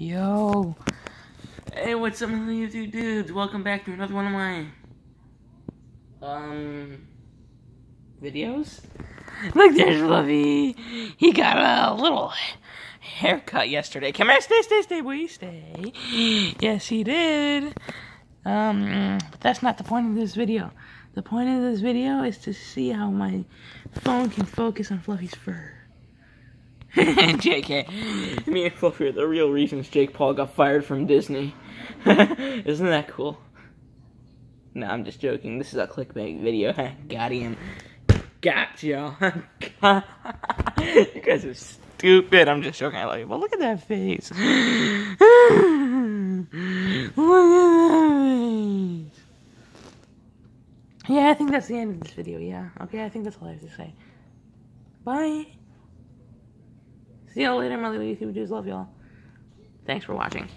Yo. Hey, what's up, YouTube dudes? Welcome back to another one of my, um, videos. Look, there's Fluffy. He got a little haircut yesterday. Come here, stay, stay, stay, boy, stay. Yes, he did. Um, but that's not the point of this video. The point of this video is to see how my phone can focus on Fluffy's fur. JK. Me and Fluffy are the real reasons Jake Paul got fired from Disney. Isn't that cool? No, I'm just joking. This is a clickbait video. Got him. Got y'all. you guys are stupid. I'm just joking. I love you. But look at that face. look at that face. Yeah, I think that's the end of this video. Yeah. Okay, I think that's all I have to say. Bye. See y'all later, my little YouTube dudes. Love y'all. Thanks for watching.